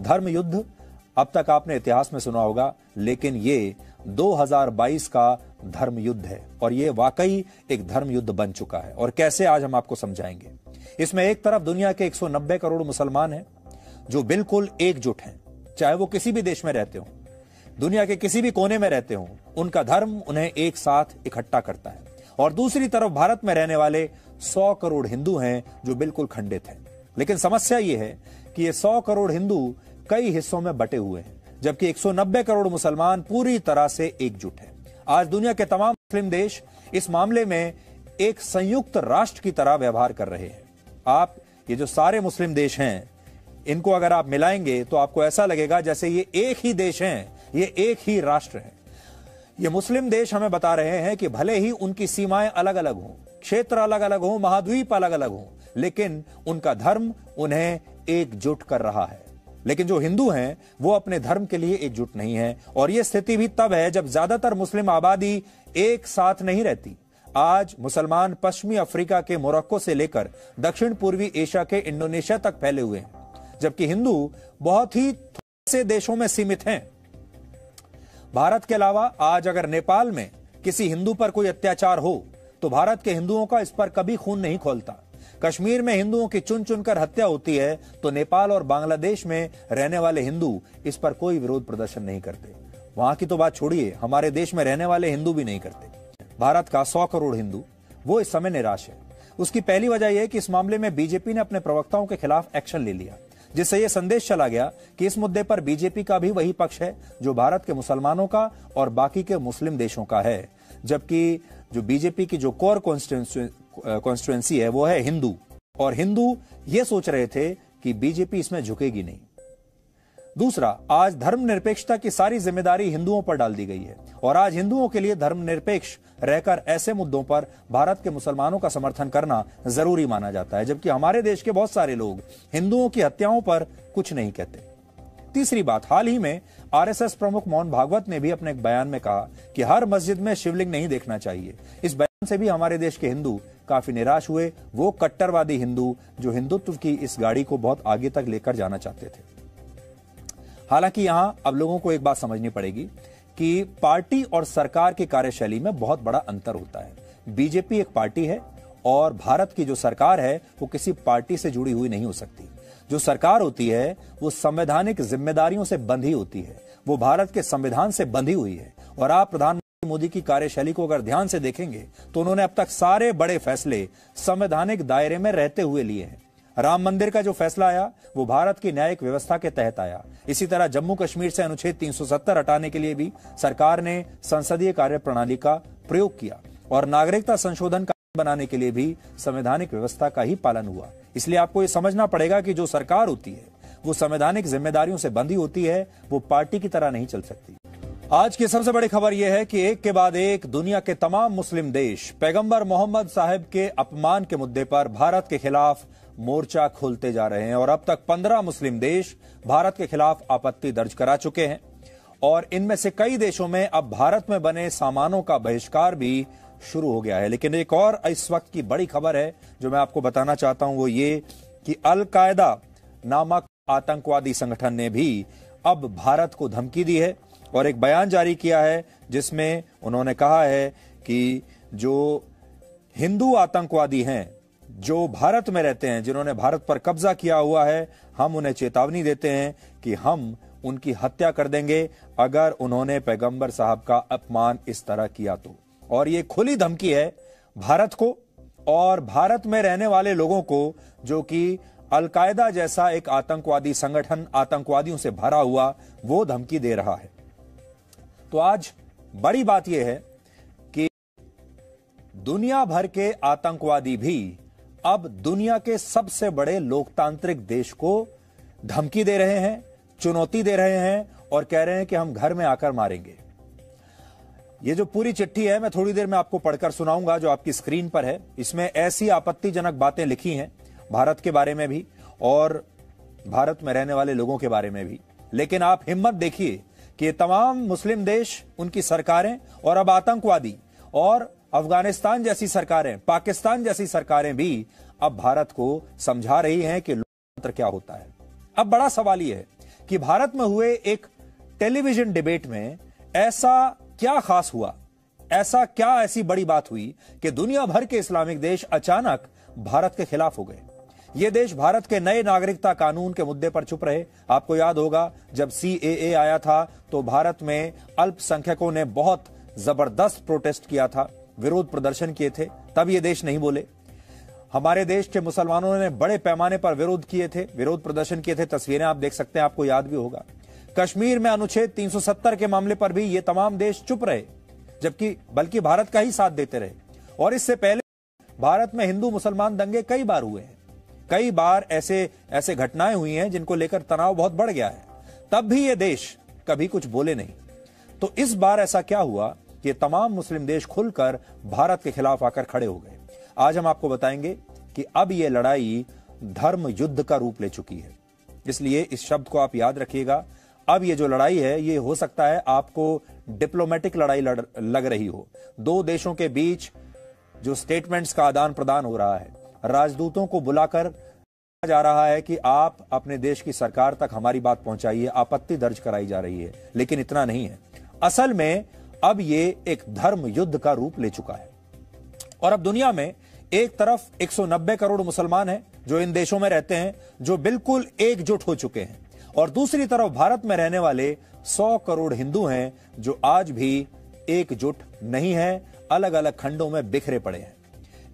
धर्म युद्ध अब तक आपने इतिहास में सुना होगा, लेकिन ये 2022 का धर्म युद्ध है और ये वाकई एक धर्म युद्ध बन चुका है। और कैसे आज हम आपको समझाएँगे? इसमें एक तरफ़ दुनिया के 190 करोड़ मुसलमान हैं, जो बिल्कुल एकजुट हैं, चाहे वो किसी भी देश में रहते हो, दुनिया के किसी भी कोने में रहते हो, उनका धर्म उन्हें एक साथ इकट्ठा करता है। और दूसरी तरफ़ भारत में रहने वाले 100 करोड़ हिंदू हैं, जो बिल्कुल खंडित हैं। लेकिन समस्या यह है कि ये 100 करोड़ हिंदू कई हिस्सों में बटे हुए हैं, जबकि 190 करोड़ मुसलमान पूरी तरह से एकजुट हैं। आज दुनिया के तमाम मुस्लिम देश इस मामले में एक संयुक्त राष्ट्र की तरह व्यवहार कर रहे हैं। आप, ये जो सारे मुस्लिम देश हैं, इनको अगर आप मिलाएँगे तो आपको ऐसा लगेगा जैसे ये एक ही देश हैं, ये एक ही राष्ट्र है। ये मुस्लिम देश हमें बता रहे हैं कि भले ही उनकी सीमाएँ अलग अलग हों, क्षेत्र अलग अलग हों, महाद्वीप अलग अलग हों, लेकिन उनका धर्म उन्हें एकजुट कर रहा है। लेकिन जो हिंदू हैं, वो अपने धर्म के लिए एकजुट नहीं है। और यह स्थिति भी तब है जब ज़्यादातर मुस्लिम आबादी एक साथ नहीं रहती। आज मुसलमान पश्चिमी अफ्रीका के मोरक्को से लेकर दक्षिण पूर्वी एशिया के इंडोनेशिया तक फैले हुए हैं, जबकि हिंदू बहुत ही से देशों में सीमित हैं। भारत के अलावा आज अगर नेपाल में किसी हिंदू पर कोई अत्याचार हो तो भारत के हिंदुओं का इस पर कभी खून नहीं खोलता। कश्मीर में हिंदुओं की चुन चुनकर हत्या होती है तो नेपाल और बांग्लादेश में रहने वाले हिंदू इस पर कोई विरोध प्रदर्शन नहीं करते। वहाँ की तो बात छोड़िए, हमारे देश में रहने वाले हिंदू भी नहीं करते। भारत का सौ करोड़ हिंदू, वो इस समय निराश है। उसकी पहली वजह यह कि इस मामले में बीजेपी ने अपने प्रवक्ताओं के खिलाफ एक्शन ले लिया, जिससे यह संदेश चला गया कि इस मुद्दे पर बीजेपी का भी वही पक्ष है, जो भारत के मुसलमानों का और बाकी के मुस्लिम देशों का है। जबकि जो बीजेपी की जो कोर कॉन्स्टिट्युएंसी है, वो है हिंदू। और हिंदू ये सोच रहे थे कि बीजेपी इसमें झुकेगी नहीं। दूसरा, आज धर्मनिरपेक्षता की सारी ज़िम्मेदारी हिंदुओं पर डाल दी गई है। और आज हिंदुओं के लिए धर्मनिरपेक्ष रहकर ऐसे मुद्दों पर भारत के मुसलमानों का समर्थन करना ज़रूरी माना जाता है। जबकि हमारे देश के बहुत सारे लोग हिंदुओं की हत्याओं पर कुछ नहीं कहते। तीसरी बात, हाल ही में आरएसएस प्रमुख मोहन भागवत ने भी अपने एक बयान में कहा कि हर मस्जिद में शिवलिंग नहीं देखना चाहिए। इस बयान से भी हमारे देश के हिंदू काफ़ी निराश हुए। वो कट्टरवादी हिंदू, जो हिंदुत्व की इस गाड़ी को बहुत आगे तक लेकर जाना चाहते थे। हालाँकि यहाँ अब लोगों को एक बात समझनी पड़ेगी कि पार्टी और सरकार की कार्यशैली में बहुत बड़ा अंतर होता है। बीजेपी एक पार्टी है और भारत की जो सरकार है, वो किसी पार्टी से जुड़ी हुई नहीं हो सकती। जो सरकार होती है, वो संवैधानिक जिम्मेदारियों से बंधी होती है। वो भारत के संविधान से बंधी हुई है और आप प्रधानमंत्री मोदी की कार्यशैली को अगर ध्यान से देखेंगे तो उन्होंने अब तक सारे बड़े फैसले संवैधानिक दायरे में रहते हुए लिए हैं। राम मंदिर का जो फैसला आया, वो भारत की न्यायिक व्यवस्था के तहत आया। इसी तरह जम्मू कश्मीर से अनुच्छेद 370 हटाने के लिए भी सरकार ने संसदीय कार्य प्रणाली का प्रयोग किया और नागरिकता संशोधन बनाने के लिए भी संवैधानिक व्यवस्था का ही पालन हुआ। इसलिए आपको ये समझना पड़ेगा कि जो सरकार होती है, वो संवैधानिक जिम्मेदारियों से बंधी होती है, वो पार्टी की तरह नहीं चल सकती। आज की सबसे बड़ी खबर यह है कि एक के बाद एक दुनिया के तमाम मुस्लिम देश पैगंबर मोहम्मद साहब के अपमान के मुद्दे पर भारत के खिलाफ मोर्चा खोलते जा रहे हैं और अब तक पंद्रह मुस्लिम देश भारत के खिलाफ आपत्ति दर्ज करा चुके हैं। और इनमें से कई देशों में अब भारत में बने सामानों का बहिष्कार भी शुरू हो गया है। लेकिन एक और इस वक्त की बड़ी खबर है, जो मैं आपको बताना चाहता हूँ, वो ये कि अलकायदा नामक आतंकवादी संगठन ने भी अब भारत को धमकी दी है। और एक बयान जारी किया है जिसमें उन्होंने कहा है कि जो हिंदू आतंकवादी हैं, जो भारत में रहते हैं, जिन्होंने भारत पर कब्जा किया हुआ है, हम उन्हें चेतावनी देते हैं कि हम उनकी हत्या कर देंगे अगर उन्होंने पैगंबर साहब का अपमान इस तरह किया तो। और ये खुली धमकी है भारत को और भारत में रहने वाले लोगों को, जो कि अलकायदा जैसा एक आतंकवादी संगठन आतंकवादियों से भरा हुआ वो धमकी दे रहा है। तो आज बड़ी बात यह है कि दुनिया भर के आतंकवादी भी अब दुनिया के सबसे बड़े लोकतांत्रिक देश को धमकी दे रहे हैं, चुनौती दे रहे हैं और कह रहे हैं कि हम घर में आकर मारेंगे। ये जो पूरी चिट्ठी है, मैं थोड़ी देर में आपको पढ़कर सुनाऊँगा जो आपकी स्क्रीन पर है। इसमें ऐसी आपत्तिजनक बातें लिखी हैं, भारत के बारे में भी और भारत में रहने वाले लोगों के बारे में भी। लेकिन आप हिम्मत देखिए कि तमाम मुस्लिम देश उनकी सरकारें और अब आतंकवादी और अफ़गानिस्तान जैसी सरकारें, पाकिस्तान जैसी सरकारें भी अब भारत को समझा रही हैं कि लोकतंत्र क्या होता है। अब बड़ा सवाल यह है कि भारत में हुए एक टेलीविज़न डिबेट में ऐसा क्या खास हुआ? ऐसा क्या ऐसी बड़ी बात हुई कि दुनिया भर के इस्लामिक देश अचानक भारत के खिलाफ हो गए? ये देश भारत के नए नागरिकता कानून के मुद्दे पर चुप रहे। आपको याद होगा, जब सी आया था तो भारत में अल्पसंख्यकों ने बहुत ज़बरदस्त प्रोटेस्ट किया था, विरोध प्रदर्शन किए थे, तब ये देश नहीं बोले। हमारे देश के मुसलमानों ने बड़े पैमाने पर विरोध किए थे, विरोध प्रदर्शन किए थे, तस्वीरें आप देख सकते हैं, आपको याद भी होगा। कश्मीर में अनुच्छेद 370 के मामले पर भी ये तमाम देश चुप रहे, जबकि बल्कि भारत का ही साथ देते रहे। और इससे पहले भारत में हिंदू मुसलमान दंगे कई बार हुए हैं। कई बार ऐसे ऐसे घटनाएँ हुई हैं जिनको लेकर तनाव बहुत बढ़ गया है। तब भी ये देश कभी कुछ बोले नहीं। तो इस बार ऐसा क्या हुआ कि तमाम मुस्लिम देश खुलकर भारत के खिलाफ आकर खड़े हो गए? आज हम आपको बताएँगे कि अब यह लड़ाई धर्म युद्ध का रूप ले चुकी है। इसलिए इस शब्द को आप याद रखिएगा। अब ये जो लड़ाई है ये हो सकता है आपको डिप्लोमेटिक लड़ाई लड़, लग रही हो। दो देशों के बीच जो स्टेटमेंट्स का आदान प्रदान हो रहा है राजदूतों को बुलाकर जा रहा है कि आप अपने देश की सरकार तक हमारी बात पहुंचाइए, आपत्ति दर्ज कराई जा रही है, लेकिन इतना नहीं है। असल में अब ये एक धर्म युद्ध का रूप ले चुका है। और अब दुनिया में एक तरफ़ 190 करोड़ मुसलमान हैं, जो इन देशों में रहते हैं, जो बिल्कुल एकजुट हो चुके हैं, और दूसरी तरफ़ भारत में रहने वाले 100 करोड़ हिंदू हैं, जो आज भी एकजुट नहीं है अलग अलग खंडों में बिखरे पड़े हैं।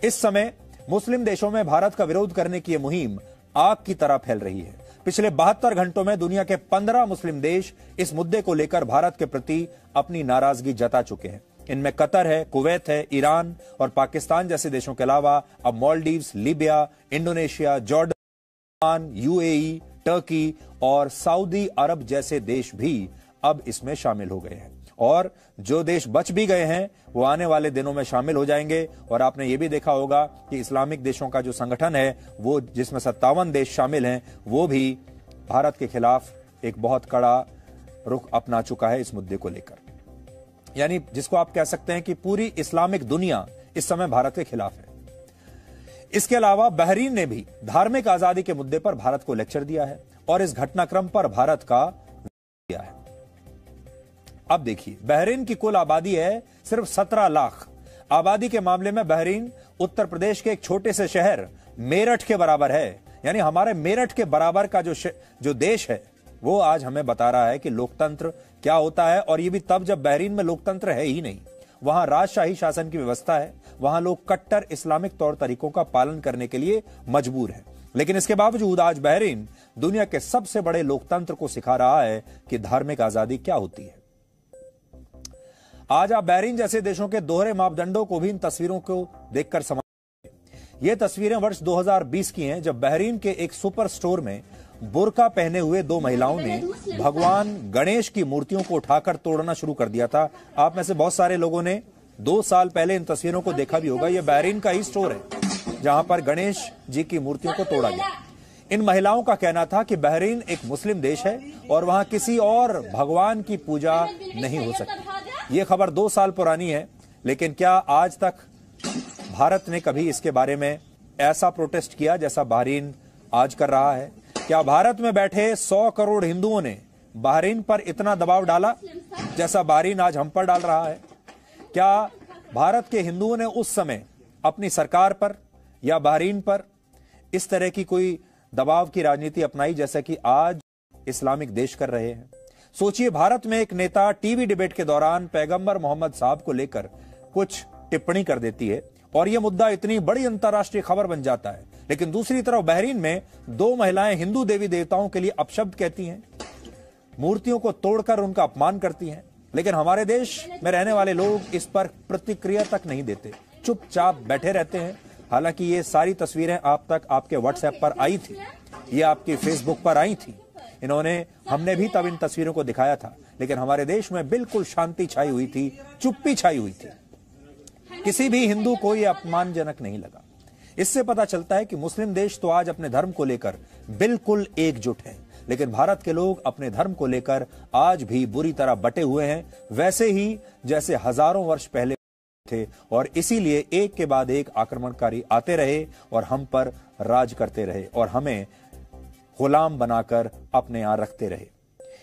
इस समय मुस्लिम देशों में भारत का विरोध करने की यह मुहिम आग की तरह फैल रही है। पिछले बहत्तर घंटों में दुनिया के पंद्रह मुस्लिम देश इस मुद्दे को लेकर भारत के प्रति अपनी नाराज़गी जता चुके हैं। इनमें कतर है, कुवैत है, ईरान और पाकिस्तान जैसे देशों के अलावा अब Maldives Libya, Indonesia, Jordan, UAE, Turkey और सऊदी अरब जैसे देश भी अब इसमें शामिल हो गए हैं। और जो देश बच भी गए हैं, वो आने वाले दिनों में शामिल हो जाएँगे। और आपने ये भी देखा होगा कि इस्लामिक देशों का जो संगठन है, वो जिसमें सत्तावन देश शामिल हैं, वो भी भारत के खिलाफ एक बहुत कड़ा रुख अपना चुका है इस मुद्दे को लेकर। यानी जिसको आप कह सकते हैं कि पूरी इस्लामिक दुनिया इस समय भारत के खिलाफ है। इसके अलावा बहरीन ने भी धार्मिक आज़ादी के मुद्दे पर भारत को लेक्चर दिया है और इस घटनाक्रम पर भारत का दिया है। अब देखिए, बहरीन की कुल आबादी है सिर्फ़ सत्रह लाख। आबादी के मामले में बहरीन उत्तर प्रदेश के एक छोटे से शहर मेरठ के बराबर है। यानी हमारे मेरठ के बराबर का जो जो देश है, वो आज हमें बता रहा है कि लोकतंत्र क्या होता है और ये भी तब जब बहरीन में लोकतंत्र है ही नहीं। वहाँ राजशाही शासन की व्यवस्था है, वहाँ लोग कट्टर इस्लामिक तौर तरीकों का पालन करने के लिए मजबूर है। लेकिन इसके बावजूद आज बहरीन दुनिया के सबसे बड़े लोकतंत्र को सिखा रहा है कि धार्मिक आज़ादी क्या होती है। आज आप बहरीन जैसे देशों के दोहरे मापदंडों को भी इन तस्वीरों को देखकर समझ ये तस्वीरें वर्ष 2020 की हैं, जब बहरीन के एक सुपर स्टोर में बुरका पहने हुए दो महिलाओं ने भगवान गणेश की मूर्तियों को उठाकर तोड़ना शुरू कर दिया था। आप में से बहुत सारे लोगों ने दो साल पहले इन तस्वीरों को देखा भी होगा। ये बहरीन का ही स्टोर है, जहाँ पर गणेश जी की मूर्तियों को तोड़ा गया। इन महिलाओं का कहना था कि बहरीन एक मुस्लिम देश है और वहाँ किसी और भगवान की पूजा नहीं हो सकती। ये खबर दो साल पुरानी है, लेकिन क्या आज तक भारत ने कभी इसके बारे में ऐसा प्रोटेस्ट किया जैसा बहरीन आज कर रहा है? क्या भारत में बैठे सौ करोड़ हिंदुओं ने बहरीन पर इतना दबाव डाला जैसा बहरीन आज हम पर डाल रहा है? क्या भारत के हिंदुओं ने उस समय अपनी सरकार पर या बहरीन पर इस तरह की कोई दबाव की राजनीति अपनाई जैसा कि आज इस्लामिक देश कर रहे हैं? सोचिए, भारत में एक नेता टीवी डिबेट के दौरान पैगंबर मोहम्मद साहब को लेकर कुछ टिप्पणी कर देती है और यह मुद्दा इतनी बड़ी अंतर्राष्ट्रीय खबर बन जाता है। लेकिन दूसरी तरफ़ बहरीन में दो महिलाएँ हिंदू देवी देवताओं के लिए अपशब्द कहती हैं, मूर्तियों को तोड़कर उनका अपमान करती हैं। लेकिन हमारे देश में रहने वाले लोग इस पर प्रतिक्रिया तक नहीं देते, चुपचाप बैठे रहते हैं। हालाँकि ये सारी तस्वीरें आप तक आपके व्हाट्सएप पर आई थी, ये आपकी फेसबुक पर आई थी। इन्होंने हमने भी तब इन तस्वीरों को दिखाया था, लेकिन हमारे देश में बिल्कुल शांति छाई हुई थी, चुप्पी छाई हुई थी। किसी भी हिंदू को यह अपमानजनक नहीं लगा। इससे पता चलता है कि मुस्लिम देश तो आज अपने धर्म को लेकर बिल्कुल एकजुट है, लेकिन भारत के लोग अपने धर्म को लेकर आज भी बुरी तरह बटे हुए हैं, वैसे ही जैसे हज़ारों वर्ष पहले थे, और इसीलिए एक के बाद एक आक्रमणकारी आते रहे और हम पर राज करते रहे, और हमें गुलाम बनाकर अपने यहाँ रखते रहे।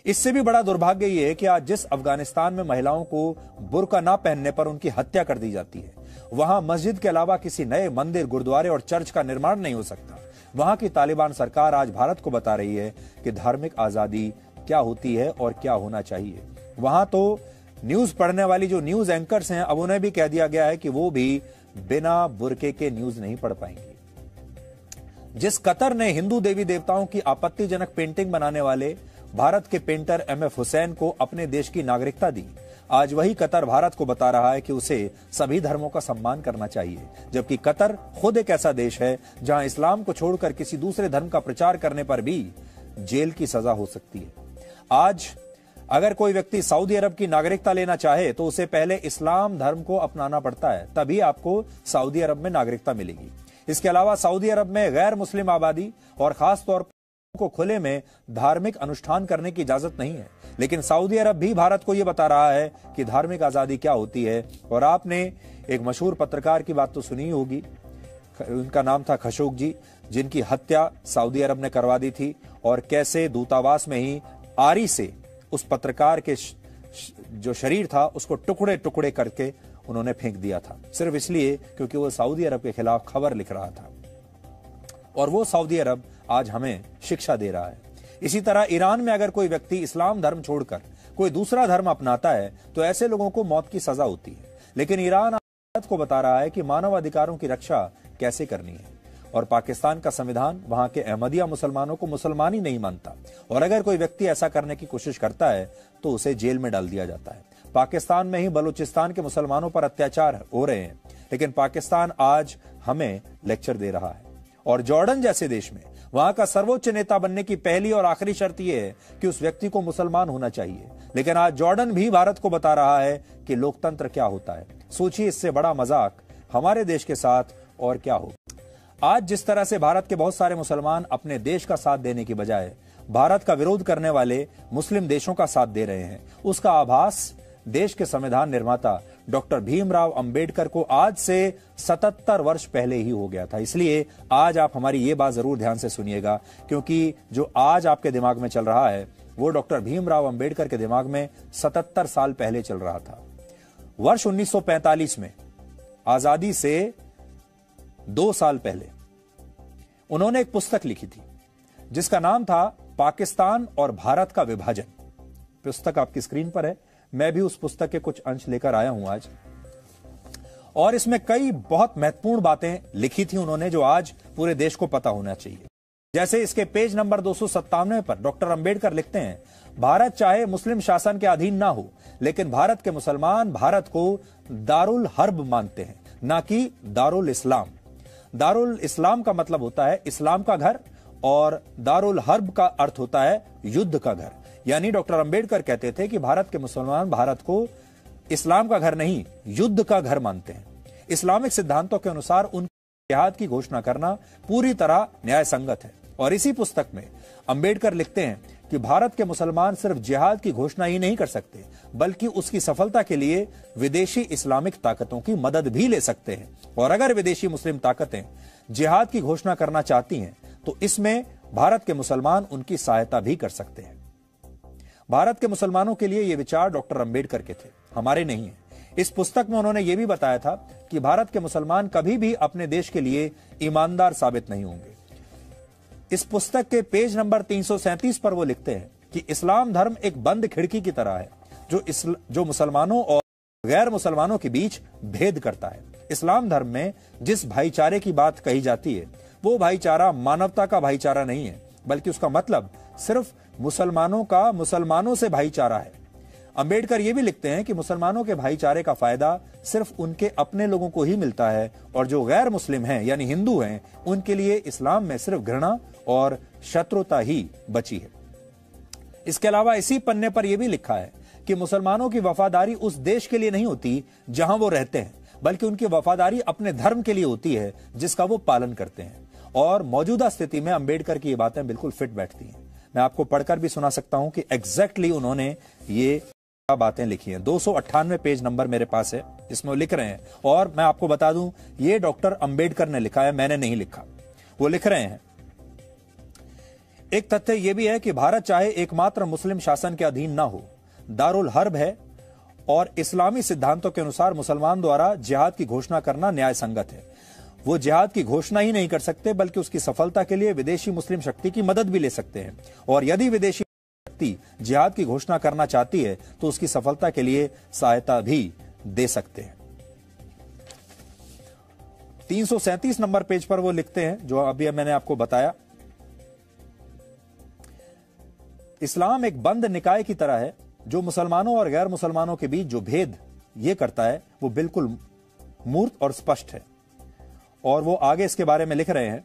इससे भी बड़ा दुर्भाग्य यह है कि आज जिस अफ़गानिस्तान में महिलाओं को बुरका ना पहनने पर उनकी हत्या कर दी जाती है, वहाँ मस्जिद के अलावा किसी नए मंदिर, गुरुद्वारे और चर्च का निर्माण नहीं हो सकता। वहाँ की तालिबान सरकार आज भारत को बता रही है कि धार्मिक आज़ादी क्या होती है और क्या होना चाहिए। वहाँ तो न्यूज़ पढ़ने वाली जो न्यूज़ एंकर्स हैं, अब उन्हें भी कह दिया गया है कि वो भी बिना बुरके के न्यूज़ नहीं पढ़ पाएँगे। जिस कतर ने हिंदू देवी देवताओं की आपत्तिजनक पेंटिंग बनाने वाले भारत के पेंटर एम एफ़ हुसैन को अपने देश की नागरिकता दी, आज वही कतर भारत को बता रहा है कि उसे सभी धर्मों का सम्मान करना चाहिए, जबकि कतर खुद एक ऐसा देश है जहाँ इस्लाम को छोड़कर किसी दूसरे धर्म का प्रचार करने पर भी जेल की सजा हो सकती है। आज अगर कोई व्यक्ति सऊदी अरब की नागरिकता लेना चाहे तो उसे पहले इस्लाम धर्म को अपनाना पड़ता है, तभी आपको सऊदी अरब में नागरिकता मिलेगी। इसके अलावा सऊदी अरब में गैर मुस्लिम आबादी और खास तौर पर को खुले में धार्मिक अनुष्ठान करने की इजाज़त नहीं है। लेकिन सऊदी अरब भी भारत को यह बता रहा है कि धार्मिक आज़ादी क्या होती है। और आपने एक मशहूर पत्रकार की बात तो सुनी होगी। उनका नाम था खशोक जी, जिनकी हत्या सऊदी अरब ने करवा दी थी। और कैसे दूतावास में ही आरी से उस पत्रकार के जो शरीर था, उसको टुकड़े टुकड़े करके उन्होंने फेंक दिया था। सिर्फ़ इसलिए क्योंकि वो सऊदी अरब के खिलाफ खबर लिख रहा था। और वो सऊदी अरब आज हमें शिक्षा दे रहा है। इसी तरह ईरान में अगर कोई व्यक्ति इस्लाम धर्म छोड़कर कोई दूसरा धर्म अपनाता है तो ऐसे लोगों को मौत की सजा होती है। लेकिन ईरान को बता रहा है कि मानव अधिकारों की रक्षा कैसे करनी है। और पाकिस्तान का संविधान वहाँ के अहमदिया मुसलमानों को मुसलमान ही नहीं मानता। और अगर कोई व्यक्ति ऐसा करने की कोशिश करता है तो उसे जेल में डाल दिया जाता है। पाकिस्तान में ही बलूचिस्तान के मुसलमानों पर अत्याचार हो रहे हैं। लेकिन पाकिस्तान आज हमें लेक्चर दे रहा है। और जॉर्डन जैसे देश में, वहाँ का सर्वोच्च नेता बनने की पहली और आखिरी शर्त यह है कि उस व्यक्ति को मुसलमान होना चाहिए। लेकिन आज जॉर्डन भी भारत को बता रहा है कि लोकतंत्र क्या होता है। सोचिए इससे बड़ा मज़ाक हमारे देश के साथ और क्या हो। आज जिस तरह से भारत के बहुत सारे मुसलमान अपने देश का साथ देने की बजाय भारत का विरोध करने वाले मुस्लिम देशों का साथ दे रहे हैं, उसका आभास देश के संविधान निर्माता डॉक्टर भीमराव अंबेडकर को आज से 77 वर्ष पहले ही हो गया था। इसलिए आज आप हमारी ये बात ज़रूर ध्यान से सुनिएगा, क्योंकि जो आज आपके दिमाग में चल रहा है, वो डॉक्टर भीमराव अंबेडकर के दिमाग में 77 साल पहले चल रहा था। वर्ष 1945 में, आज़ादी से दो साल पहले, उन्होंने एक पुस्तक लिखी थी, जिसका नाम था पाकिस्तान और भारत का विभाजन। पुस्तक आपकी स्क्रीन पर है। मैं भी उस पुस्तक के कुछ अंश लेकर आया हूँ आज। और इसमें कई बहुत महत्वपूर्ण बातें लिखी थी उन्होंने जो आज पूरे देश को पता होना चाहिए। जैसे इसके पेज नंबर दो पर डॉक्टर अंबेडकर लिखते हैं, भारत चाहे मुस्लिम शासन के अधीन ना हो, लेकिन भारत के मुसलमान भारत को दारुल हर्ब मानते हैं, ना कि दारुल इस्लाम। दारुल इस्लाम का मतलब होता है इस्लाम का घर, और दारुल हर्ब का अर्थ होता है युद्ध का घर। यानी डॉक्टर अंबेडकर कहते थे कि भारत के मुसलमान भारत को इस्लाम का घर नहीं, युद्ध का घर मानते हैं। इस्लामिक सिद्धांतों के अनुसार उन जिहाद की घोषणा करना पूरी तरह न्याय संगत है। और इसी पुस्तक में अंबेडकर लिखते हैं कि भारत के मुसलमान सिर्फ़ जिहाद की घोषणा ही नहीं कर सकते, बल्कि उसकी सफलता के लिए विदेशी इस्लामिक ताकतों की मदद भी ले सकते हैं। और अगर विदेशी मुस्लिम ताकतें जिहाद की घोषणा करना चाहती हैं तो इसमें भारत के मुसलमान उनकी सहायता भी कर सकते हैं। भारत के मुसलमानों के लिए ये विचार डॉक्टर अंबेडकर के थे। हमारे नहीं है। इस पुस्तक में उन्होंने ये भी बताया था कि भारत के मुसलमान कभी भी अपने देश के लिए ईमानदार साबित नहीं होंगे। इस पुस्तक के पेज नंबर तीन पर वो लिखते हैं कि इस्लाम धर्म एक बंद खिड़की की तरह है, जो जो मुसलमानों और गैर मुसलमानों के बीच भेद करता है। इस्लाम धर्म में जिस भाईचारे की बात कही जाती है, वो भाईचारा मानवता का भाईचारा नहीं है। बल्कि उसका मतलब सिर्फ़ मुसलमानों का मुसलमानों से भाईचारा है। अंबेडकर ये भी लिखते हैं कि मुसलमानों के भाईचारे का फ़ायदा सिर्फ़ उनके अपने लोगों को ही मिलता है और जो गैर मुस्लिम हैं, यानी हिंदू हैं, उनके लिए इस्लाम में सिर्फ़ घृणा और शत्रुता ही बची है। इसके अलावा इसी पन्ने पर यह भी लिखा है कि मुसलमानों की वफादारी उस देश के लिए नहीं होती जहाँ वो रहते हैं, बल्कि उनकी वफादारी अपने धर्म के लिए होती है, जिसका वो पालन करते हैं। और मौजूदा स्थिति में अंबेडकर की ये बातें बिल्कुल फिट बैठती हैं। मैं आपको पढ़कर भी सुना सकता हूँ कि एग्जैक्टली exactly उन्होंने ये बातें लिखी हैं। दो सौ अट्ठानवे पेज नंबर मेरे पास है, जिसमें लिख रहे हैं। और मैं आपको बता दूँ, ये डॉक्टर अंबेडकर ने लिखा है, मैंने नहीं लिखा। वो लिख रहे हैं, एक तथ्य यह भी है कि भारत चाहे एकमात्र मुस्लिम शासन के अधीन ना हो, दारुल हर्ब है और इस्लामी सिद्धांतों के अनुसार मुसलमान द्वारा जिहाद की घोषणा करना न्याय संगत है। वो जिहाद की घोषणा ही नहीं कर सकते, बल्कि उसकी सफलता के लिए विदेशी मुस्लिम शक्ति की मदद भी ले सकते हैं। और यदि विदेशी शक्ति जिहाद की घोषणा करना चाहती है तो उसकी सफलता के लिए सहायता भी दे सकते हैं। तीन सौ सैंतीस नंबर पेज पर वो लिखते हैं, जो अभी मैंने आपको बताया। इस्लाम एक बंद निकाय की तरह है, जो मुसलमानों और गैर मुसलमानों के बीच जो भेद ये करता है, वो बिल्कुल मूर्त और स्पष्ट है। और वो आगे इसके बारे में लिख रहे हैं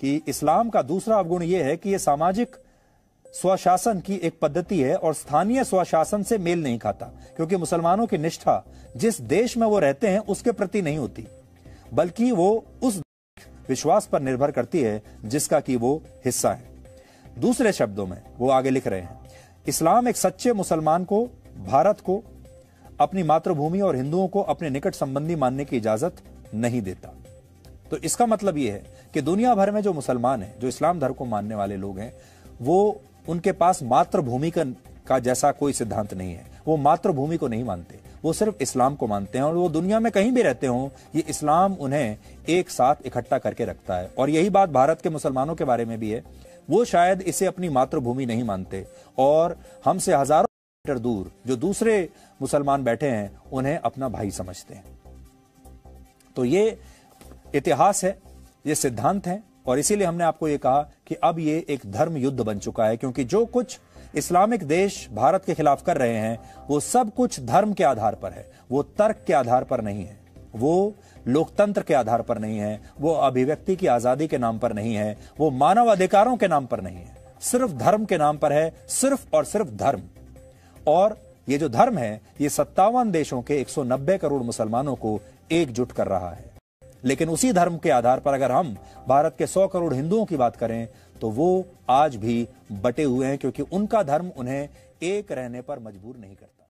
कि इस्लाम का दूसरा अवगुण यह है कि यह सामाजिक स्वशासन की एक पद्धति है और स्थानीय स्वशासन से मेल नहीं खाता, क्योंकि मुसलमानों की निष्ठा जिस देश में वो रहते हैं उसके प्रति नहीं होती, बल्कि वो उस विश्वास पर निर्भर करती है जिसका कि वो हिस्सा है। दूसरे शब्दों में वो आगे लिख रहे हैं, इस्लाम एक सच्चे मुसलमान को, भारत को, अपनी मातृभूमि और हिंदुओं को अपने निकट संबंधी मानने की इजाज़त नहीं देता। तो इसका मतलब यह है कि दुनिया भर में जो मुसलमान हैं जो इस्लाम धर्म को मानने वाले लोग हैं वो उनके पास मातृभूमि का, का जैसा कोई सिद्धांत नहीं है। वो मातृभूमि को नहीं मानते। वो सिर्फ़ इस्लाम को मानते हैं और वो दुनिया में कहीं भी रहते हों ये इस्लाम उन्हें एक साथ इकट्ठा करके रखता है। और यही बात भारत के मुसलमानों के बारे में भी है। वो शायद इसे अपनी मातृभूमि नहीं मानते। और हमसे हज़ारों मीटर दूर जो दूसरे मुसलमान बैठे हैं उन्हें अपना भाई समझते हैं। तो ये इतिहास है, ये सिद्धांत है, और इसीलिए हमने आपको ये कहा कि अब ये एक धर्म युद्ध बन चुका है, क्योंकि जो कुछ इस्लामिक देश भारत के खिलाफ कर रहे हैं, वो सब कुछ धर्म के आधार पर है, वो तर्क के आधार पर नहीं है, वो लोकतंत्र के आधार पर नहीं है, वो अभिव्यक्ति की आज़ादी के नाम पर नहीं है, वो मानव अधिकारों के नाम पर नहीं है, सिर्फ़ धर्म के नाम पर है, सिर्फ़ और सिर्फ़ धर्म। और ये जो धर्म है, ये सत्तावन देशों के 190 करोड़ मुसलमानों को एकजुट कर रहा है। लेकिन उसी धर्म के आधार पर अगर हम भारत के सौ करोड़ हिंदुओं की बात करें तो वो आज भी बटे हुए हैं, क्योंकि उनका धर्म उन्हें एक रहने पर मजबूर नहीं करता।